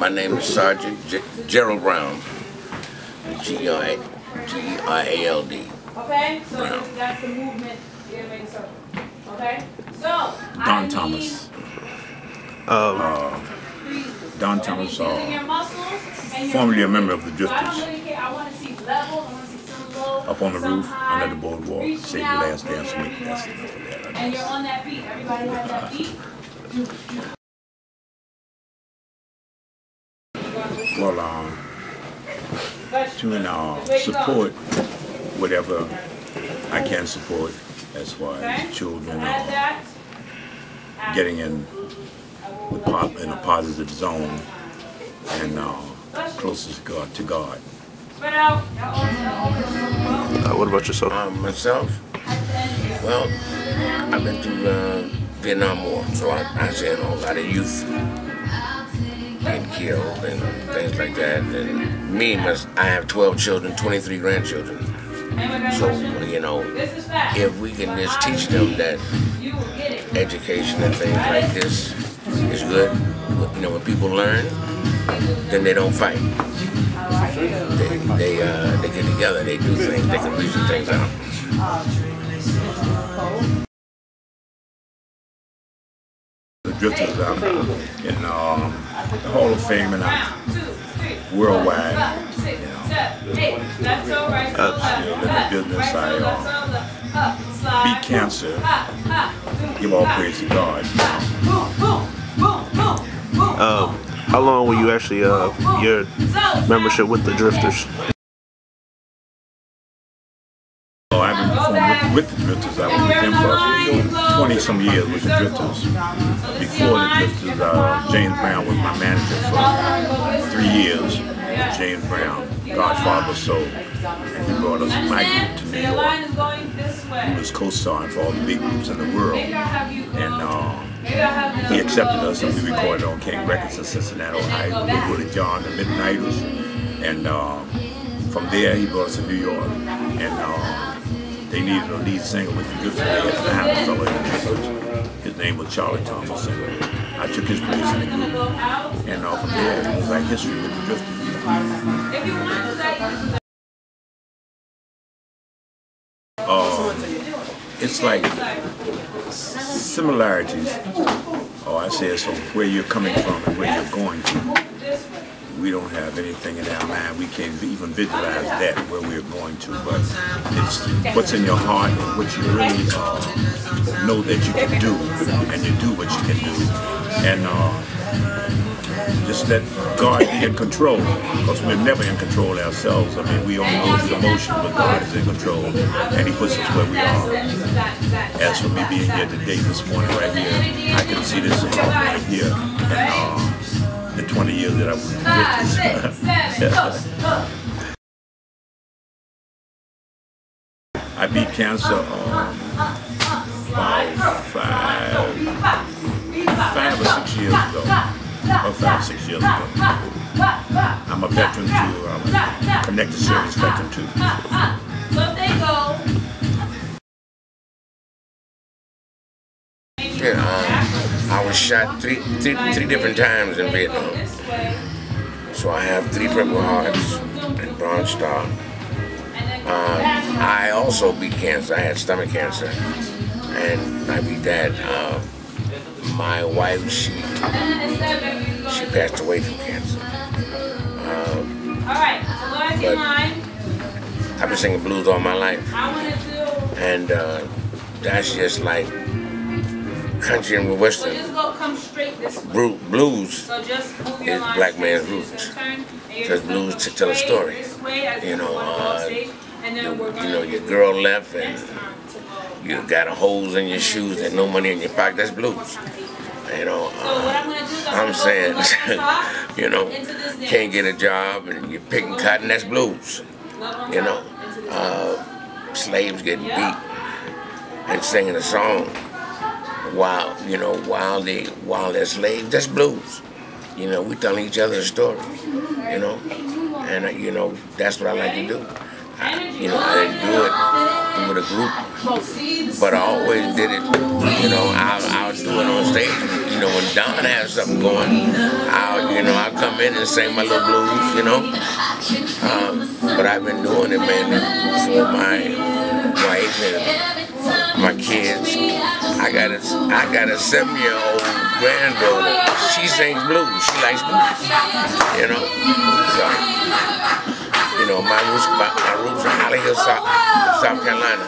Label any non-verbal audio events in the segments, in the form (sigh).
My name is Sergeant G Gerald Brown. G-I- G-I-A-L-D. Okay? So Brown. that's the movement. You're gonna make a circle. Okay? So, I Don need Thomas. freezes. Don I Thomas, need uh, your muscles and your formerly a member of the So I don't Drifters. really care. I wanna see level, I wanna see some low, Up on the some roof, high, under the boardwalk, reaching save your last dance bringing week. it That's enough of that. And you're on that beat. Everybody has that beat. Well, um, But to uh, Where you support whatever I can support as far Okay? as children add uh, that. Add getting in the pop in a positive zone and uh, closest to God to God. Spread out. That always- that always- Uh, what about yourself? Um, myself, well, I've been through uh, Vietnam War, so I, I see a lot of youth being killed and things like that. And me, mys- I have 12 children, 23 grandchildren. So, you know, if we can just teach them that education and things like this is good, you know, when people learn, then they don't fight. They, they, uh, they get together, they do things, they can reason things out. The Drifters out in um, the Hall of Fame and out Round, two, three, worldwide. five, six, seven, eight. Left toe, right toe, Uh, left, you know, in the business, I, uh, left toe, left, up, slide. Beat cancer. Ha, ha, boom, Give all praise to God. Um, how long were you actually uh, your membership with the Drifters? With, with the Drifters. I was with them for 20 some years with the Drifters. Before the Drifters, uh, James Brown was my manager for three years. James Brown, Godfather Soul. And he brought us my group to New York. He was co-starring for all the big groups in the world. And uh, he accepted us and we recorded on King Records in Cincinnati, Ohio. Did Willie John, the Midnighters. And uh, from there, he brought us to New York. And uh, they needed a lead singer with Drifters. They had to have a fellow in. His name was Charlie Thomas. And I took his place in the group. And uh, from there, it was like history with the Drifters. Do It's like similarities. Oh, I say so, where you're coming from and where you're going to. We don't have anything in our mind. We can't even visualize that where we're going to. But it's what's in your heart and what you really uh, know that you can do, and you do what you can do, and uh, just let God be in control. Because we're never in control ourselves. I mean, we only know the emotion, but God is in control, and He puts us where we are. As for me being here today, this morning, right here, I can see this right here, and uh, 20 years that I was with Five, this. six, seven, go, go. I beat cancer um, about five, five or six years ago. About five or six years ago. I'm a veteran too. I'm a connected service veteran too. So they go. Yeah, um, I was shot three, three, three different times in Vietnam. So I have three Purple Hearts and Bronze Star. Um. I also beat cancer. I had stomach cancer, and I beat that. Uh, my wife, she And then instead of you go she passed away from cancer. All right, so But- I've been singing blues all my life, I want to do. and uh, that's just like country and western just go, come straight this way. Blues. So just move your It's black man's roots. your turn, and you're Because blues to tell a story. This way as You know, uh, and then You, know, your girl left, and next time to go. you got a holes in your shoes and no money in your pocket. That's blues. You know. So I'm gonna do is I'm, I'm gonna saying, go from the top you know, into this dance. can't get a job and you're picking cotton, that's blues. You know, uh, slaves getting beat and singing a song while, you know, while they, while they're slaves, that's blues. You know, we telling each other a story, you know, and, uh, you know, that's what I like to do. I, you know, I didn't do it with a group, but I always did it, you know, I'll, I'll do it on stage, you know, when Don has something going, I'll, you know, I'll come in and sing my little blues, you know. Um, but I've been doing it, man, for my wife and my kids. I got a, I got a seven-year-old granddaughter. She sings blues. She likes blues, you know. So, you know, my roots, my, my roots are Holly Hill, South, South Carolina.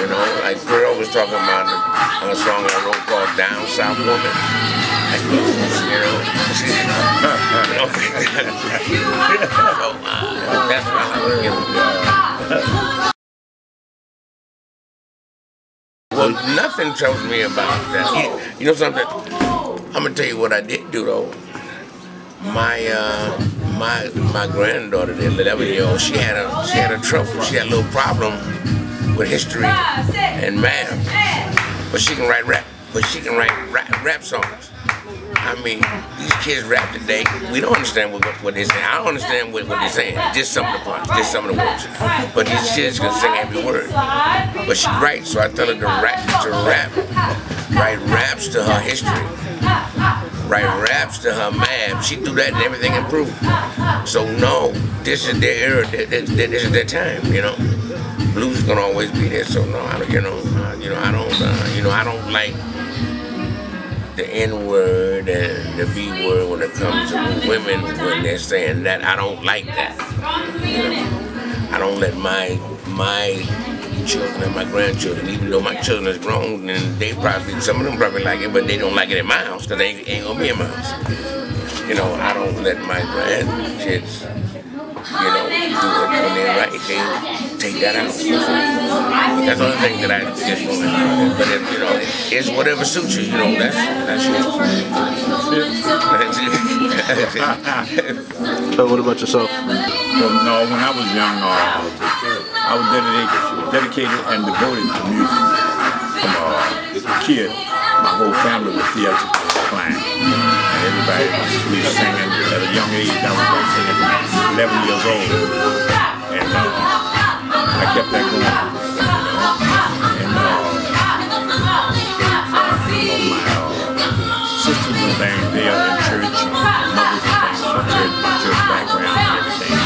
You know, like Pearl was talking about a, a song I wrote called Down South Woman. That's blues, you know. (laughs) so, uh, that's what I like, you Well, nothing tells me about that. You, know something? I'm gonna tell you what I did do though. My uh, my my granddaughter, the 11 year old, she had a she had a trouble. She had a little problem with history and math, but she can write rap. But she can write rap, rap songs. I mean, these kids rap today. We don't understand what, what they're saying. I don't understand what, what they're saying. Just some of the parts, just some of the words. But these kids can sing every word. But she writes, so I tell her to rap, to rap, write raps to her history, write raps to her math. She do that and everything improved. So no, this is their era. This is their time. You know, blues gonna always be there. So no, I don't, you know, uh, you know, I don't, uh, you know, I don't like the N word and the B word when it comes to women when they're saying that. I don't like that. You know, I don't let my my children and my grandchildren, even though my children is grown and they probably some of them probably like it, but they don't like it in my house because they ain't, gonna be in my house. You know, I don't let my grandkids, you know, do it when they're right. They take that out. That's the only thing that I just want to But if, you know, it's whatever suits you, you know, that's that's it. (laughs) So what about yourself? Well, no, when I was young, uh, I was dedicated, dedicated and devoted to music. From uh, a kid, my whole family was theatrical playing. And everybody was we were singing at a young age. I was like singing from 11 years old. And uh, I kept that going. And uh, my uh, sisters and things, they are in church, mothers and church, church background everything.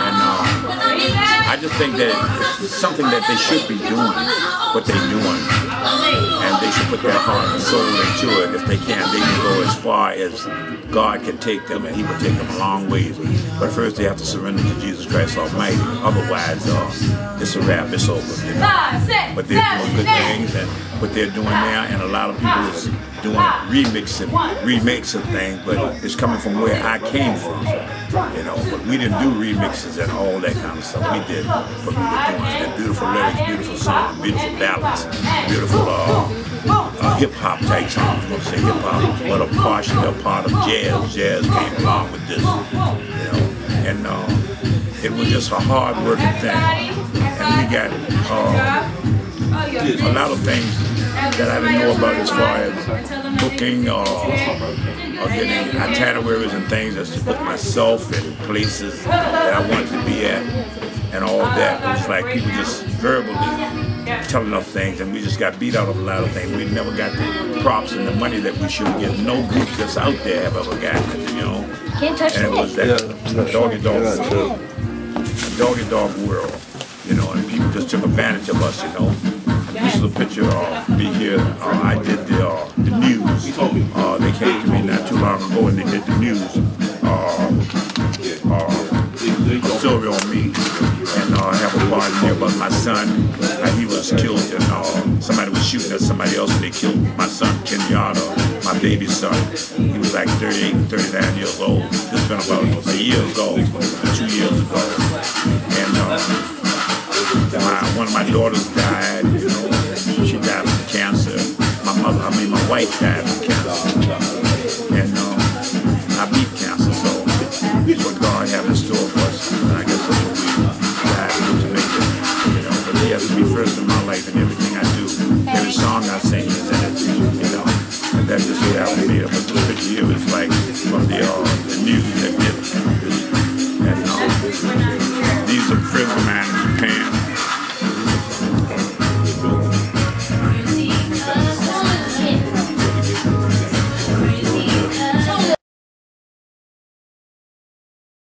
And uh, I just think that it's something that they should be doing, what they're doing. They should put their heart and soul into it. If they can, they can go as far as God can take them, and He will take them a long ways. But first, they have to surrender to Jesus Christ Almighty. Otherwise, uh, it's a wrap, it's over. You know? But they're doing good things, and what they're doing now, and a lot of people is doing remixing, remakes of things, but it's coming from where I came from. You know, but we didn't do remixes and all that kind of stuff. We did we were doing. Beautiful lyrics, beautiful songs, beautiful ballads, beautiful uh, uh, hip hop type songs. I'm say hip hop, but a partially a part of jazz. Jazz came along with this, you know, and uh, it was just a hard working thing. And we got uh, a lot of things that I didn't know about as far as booking or, or getting itineraries and things as to put myself in places that I wanted to be at and all that. It was like people just verbally telling us things and we just got beat out of a lot of things. We never got the props and the money that we should get. No groups that's out there have ever gotten you know. And it was that doggy dog world. Doggy dog world. You know, and people just took advantage of us, you know. This is a picture of me here. Uh, I did the, uh, the news. Uh, they came to me not too long ago and they did the news. Uh, uh, a story on me. And uh, I have a part here about my son. He was killed and uh, somebody was shooting at somebody else and they killed my son, Kenyatta, my baby son. He was like 38, 39 years old. This been about a year ago, two years ago. And uh, my, one of my daughters died, you know, My wife cancer. And uh, I beat cancer, so it's what God have in store for us. And I guess that's what we got to make it, you know. But he has to be first in my life and everything I do. Every song I sing is in it, you know. And that's just to me. But this picture here is like from the, uh,